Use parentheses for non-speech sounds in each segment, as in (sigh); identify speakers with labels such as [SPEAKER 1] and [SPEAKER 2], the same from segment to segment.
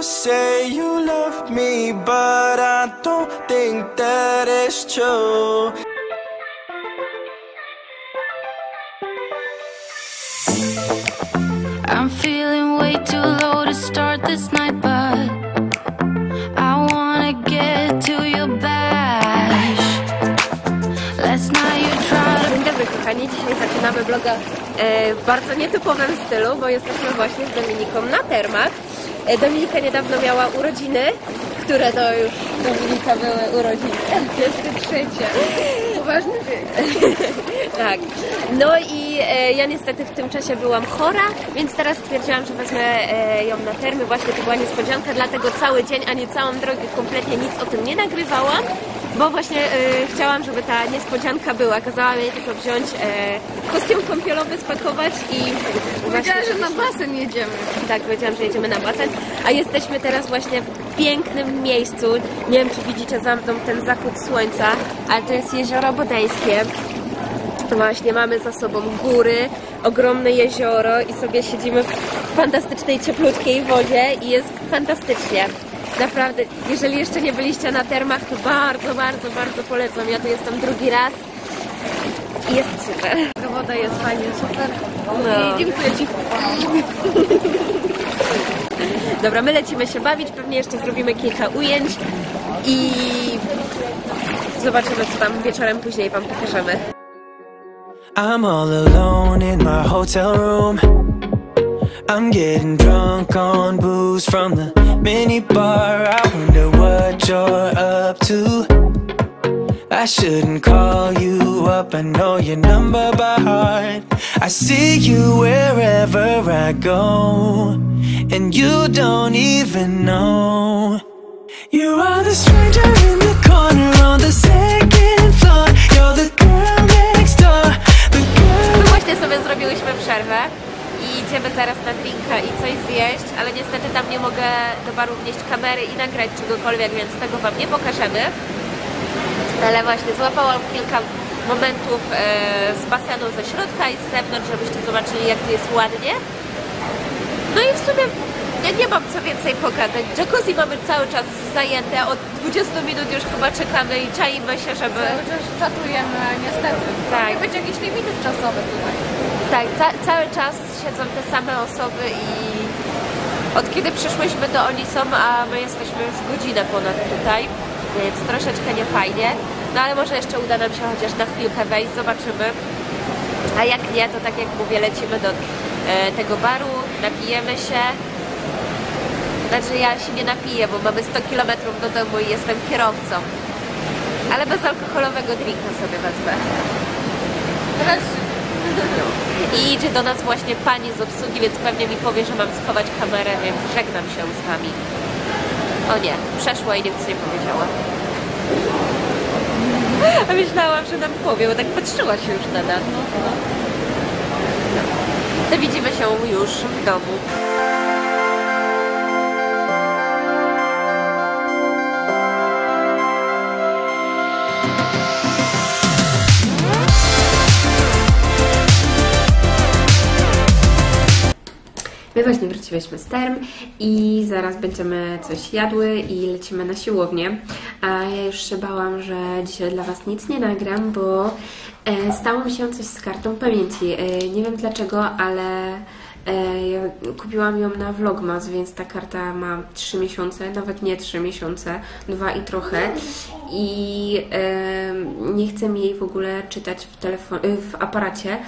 [SPEAKER 1] You say you love me, but I don't think that is true.
[SPEAKER 2] I'm feeling way too low to start this night, but I wanna get to your bash. Last night you tried to
[SPEAKER 3] Dzień dobry kochani, dzisiaj zaczynamy vloga e, w bardzo nietypowym stylu, bo jesteśmy właśnie z Dominiką na termach. E, Dominika niedawno miała urodziny, które to już Dominika były urodziny. 23. Poważny wiek. (laughs) tak. No i e, ja niestety w tym czasie byłam chora, więc teraz stwierdziłam, że wezmę e, ją na termy. Właśnie to była niespodzianka, dlatego cały dzień ani całą drogę kompletnie nic o tym nie nagrywałam. Bo właśnie e, chciałam, żeby ta niespodzianka była. Kazałam jej tylko wziąć e, kostium kąpielowy, spakować i
[SPEAKER 4] Powiedziała, że na basen jedziemy.
[SPEAKER 3] tak, powiedziałam, że jedziemy na basen, a jesteśmy teraz właśnie w pięknym miejscu. Nie wiem, czy widzicie za mną ten zachód słońca, ale to jest jezioro bodeńskie. Właśnie mamy za sobą góry, ogromne jezioro i sobie siedzimy w fantastycznej, cieplutkiej wodzie i jest fantastycznie. Naprawdę, jeżeli jeszcze nie byliście na termach, to bardzo, bardzo, bardzo polecam. Ja tu jestem drugi raz i jest super.
[SPEAKER 4] Ta woda jest fajnie, super.
[SPEAKER 3] No.
[SPEAKER 4] I dziękuję Ci.
[SPEAKER 3] Dobra, my lecimy się bawić, pewnie jeszcze zrobimy kilka ujęć i zobaczymy, co tam wieczorem później Wam pokażemy.
[SPEAKER 1] I'm all alone in my hotel room. I'm getting drunk on booze from the minibar. I wonder what you're up to. I shouldn't call you up, I know your number by heart. I see you wherever I go, and you don't even know. You are the stranger in the corner on the second floor. You're the girl next door, the girl.
[SPEAKER 3] Właśnie sobie zrobiłyśmy przerwę idziemy zaraz na drinka i coś zjeść, ale niestety tam nie mogę do baru wnieść kamery i nagrać czegokolwiek, więc tego Wam nie pokażemy. Ale właśnie złapałam kilka momentów e, z basenu ze środka i z zewnątrz, żebyście zobaczyli jak tu jest ładnie. No i w sumie ja nie mam co więcej pokazać. Jacuzzi mamy cały czas zajęte, od 20 minut już chyba czekamy i czaimy się, żeby...
[SPEAKER 4] Cały czas czatujemy, niestety.
[SPEAKER 3] Tak.
[SPEAKER 4] Powinny być jakieś limity czasowe tutaj.
[SPEAKER 3] Tak, ca cały czas siedzą te same osoby i od kiedy przyszłyśmy to oni są, a my jesteśmy już godzinę ponad tutaj, więc troszeczkę niefajnie. No ale może jeszcze uda nam się chociaż na chwilkę wejść, zobaczymy. A jak nie, to tak jak mówię, lecimy do e, tego baru, napijemy się. Znaczy ja się nie napiję, bo mamy 100 km do domu i jestem kierowcą. Ale bezalkoholowego drinka sobie wezmę.
[SPEAKER 4] Teraz
[SPEAKER 3] I idzie do nas właśnie pani z obsługi, więc pewnie mi powie, że mam schować kamerę, więc żegnam się z wami. O nie, przeszła i nic nie powiedziała. A (laughs) myślałam, że nam powie, bo tak patrzyła się już na nas. To widzimy się już w domu. My właśnie wróciłyśmy z term i zaraz będziemy coś jadły i lecimy na siłownię. A ja już się bałam, że dzisiaj dla Was nic nie nagram, bo e, stało mi się coś z kartą pamięci. E, nie wiem dlaczego, ale e, ja kupiłam ją na Vlogmas, więc ta karta ma 3 miesiące, nawet nie 3 miesiące, dwa i trochę. I nie chcę mi jej w ogóle czytać w, telefon- w aparacie.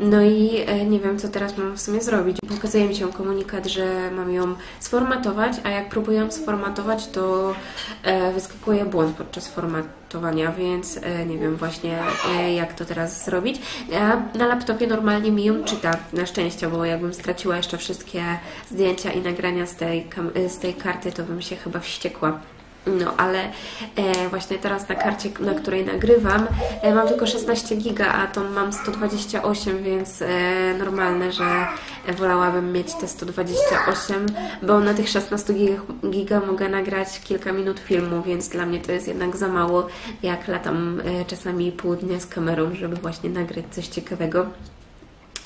[SPEAKER 3] No i e, nie wiem, co teraz mam w sumie zrobić. Pokazuje mi się komunikat, że mam ją sformatować, a jak próbuję sformatować, to e, wyskakuje błąd podczas formatowania, więc e, nie wiem właśnie, jak to teraz zrobić. A na laptopie normalnie mi ją czyta, na szczęście, bo jakbym straciła jeszcze wszystkie zdjęcia i nagrania z tej, z tej karty, to bym się chyba wściekła. No, ale e, właśnie teraz na karcie, na której nagrywam, e, mam tylko 16 giga, a tą mam 128, więc e, normalne, że wolałabym mieć te 128, bo na tych 16 giga, giga mogę nagrać kilka minut filmu, więc dla mnie to jest jednak za mało, jak latam e, czasami pół dnia z kamerą, żeby właśnie nagrać coś ciekawego.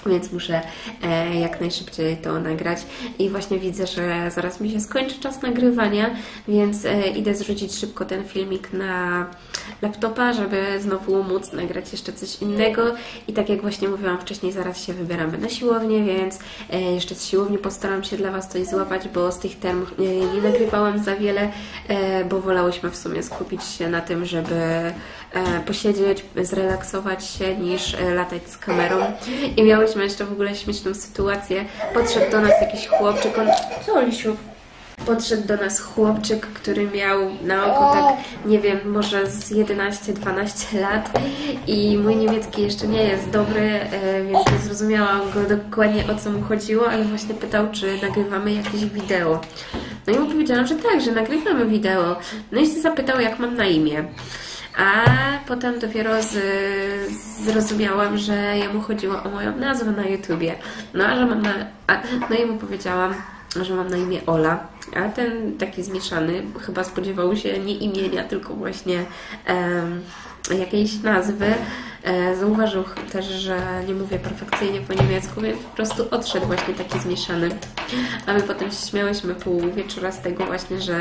[SPEAKER 3] Więc muszę e, jak najszybciej to nagrać. I właśnie widzę, że zaraz mi się skończy czas nagrywania, więc e, idę zrzucić szybko ten filmik na laptopa, żeby znowu móc nagrać jeszcze coś innego. I tak jak właśnie mówiłam wcześniej, zaraz się wybieramy na siłownię, więc e, jeszcze z siłowni postaram się dla Was coś złapać, bo z tych term e, nie nagrywałam za wiele, e, bo wolałyśmy w sumie skupić się na tym, żeby posiedzieć, zrelaksować się, niż latać z kamerą. I miałyśmy jeszcze w ogóle śmieszną sytuację. Podszedł do nas jakiś chłopczyk, on... Co, Lisiu? Podszedł do nas chłopczyk, który miał na oko tak, nie wiem, może z 11-12 lat i mój niemiecki jeszcze nie jest dobry, e, więc nie zrozumiałam go dokładnie o co mu chodziło, ale właśnie pytał, czy nagrywamy jakieś wideo. No i mu powiedziałam, że tak, że nagrywamy wideo. No i się zapytał, jak mam na imię. A potem dopiero z, zrozumiałam, że jemu chodziło o moją nazwę na YouTubie. No, a że mam na, a, no i mu powiedziałam, że mam na imię Ola, a ten taki zmieszany chyba spodziewał się nie imienia, tylko właśnie jakiejś nazwy. E, zauważył też, że nie mówię perfekcyjnie po niemiecku, więc po prostu odszedł właśnie taki zmieszany. A my potem się śmiałyśmy pół wieczora z tego właśnie, że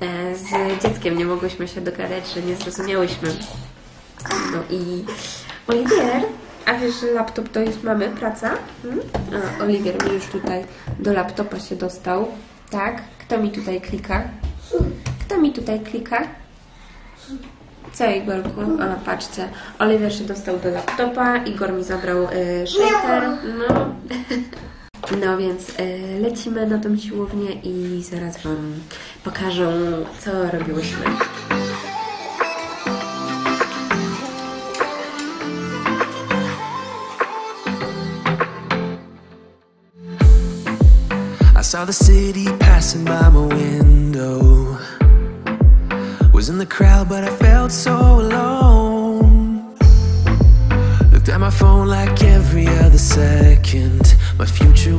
[SPEAKER 3] e, z dzieckiem nie mogłyśmy się dogadać, że nie zrozumiałyśmy. No i Oliwier, a wiesz, że laptop to jest mamy, praca? Hmm? A, Oliwier mi już tutaj do laptopa się dostał. Tak? Kto mi tutaj klika? Kto mi tutaj klika? Co, Igorku? A, patrzcie. Oliwier się dostał do laptopa, Igor mi zabrał y, shaker. No. (laughs) No więc y, lecimy na tą siłownię i zaraz Wam pokażę, co robiłyśmy.
[SPEAKER 1] I saw the city passing by my window. Was in the crowd, but I felt so alone. Looked at my phone like every other second. My future